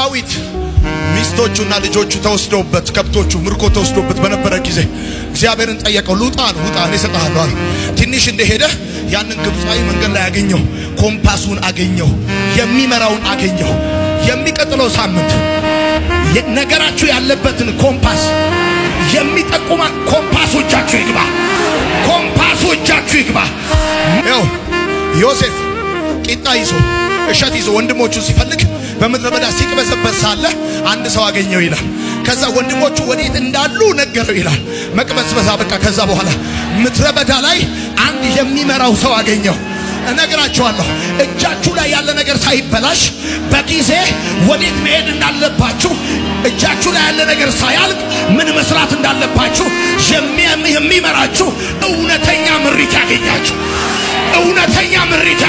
ዳዊት ሚስቶቹና ልጆቹ ተወስደውበት ከብቶቹ ምርኮ ተወስዶበት በነበረ ጊዜ እግዚአብሔርን ጠየቀው። ልውጣ ነው ውጣ፣ እኔ እሰጥሃለሁ አለ። ትንሽ እንደሄደ ያንን ግብፃዊ መንገድ ላይ አገኘው። ኮምፓሱን አገኘው፣ የሚመራውን አገኘው። የሚቀጥለው ሳምንት ነገራችሁ ያለበትን ኮምፓስ የሚጠቁም ኮምፓሱ እጃችሁ ይግባ። ኮምፓሱ እጃችሁ ይግባ። ያው ዮሴፍ ቂጣ ይዞ እሸት ይዞ ወንድሞቹን ሲፈልግ በምድረ በዳ ሲቅበዘበዝ ሳለ አንድ ሰው አገኘው ይላል። ከዛ ወንድሞቹ ወዴት እንዳሉ ነገረው ይላል። መቅበዝበዛ በቃ። ከዛ በኋላ ምድረ በዳ ላይ አንድ የሚመራው ሰው አገኘው። እነግራችኋለሁ እጃችሁ ላይ ያለ ነገር ሳይበላሽ በጊዜ ወዴት መሄድ እንዳለባችሁ እጃችሁ ላይ ያለ ነገር ሳያልቅ ምን መስራት እንዳለባችሁ የሚመራችሁ እውነተኛ ምሪት ያገኛችሁ። እውነተኛ ምሪት